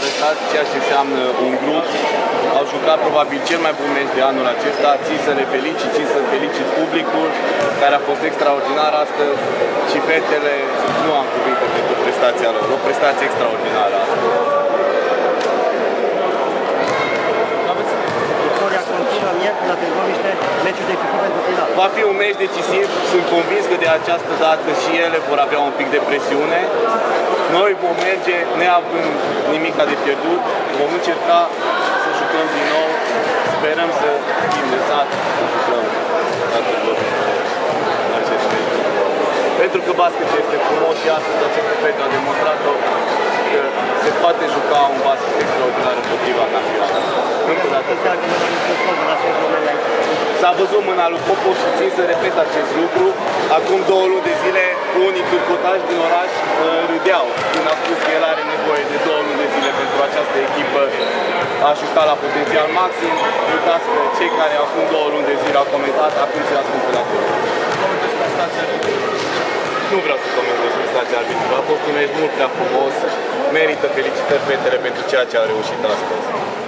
arătat ceea ce înseamnă un grup. Au jucat probabil cel mai bun meci de anul acesta. Țin să le felicit, țin să felicit publicul care a fost extraordinar astăzi și fetele, nu am cuvinte pentru prestația lor, o prestație extraordinară astăzi. Victoria continuă miercuri la Târgoviște, meciul decisiv pentru final. Va fi un meci decisiv, sunt convins că de această dată și ele vor avea un pic de presiune. Noi vom merge neavând nimic de pierdut, vom încerca să jucăm din nou, sperăm să fim lăsați să jucăm toată lumea în acest meci. Pentru că basketul este frumos și astăzi acest fete a demonstrat-o că se poate juca un basket extraordinar împotriva campionatului. S-a văzut mâna lui Popov și țin să repet acest lucru. Acum două luni de zile, unii turcotași din oraș uh, râdeau când a spus că el are nevoie de două luni de zile pentru această echipă a jucat la potențial maxim. Uitați că cei care acum două luni de zile au comentat, acum se ascund pe la tur. Nu vreau să comentez prestația arbitrului. A fost un meci mult prea frumos. Merită felicitări fetele pentru ceea ce au reușit astăzi. Termină.